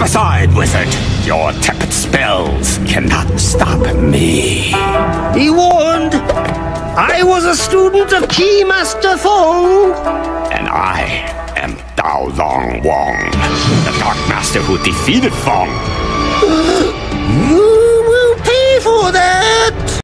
Step aside, wizard. Your tepid spells cannot stop me. Be warned. I was a student of Key Master Fong. And I am Daolon Wong, the Dark Master who defeated Fong.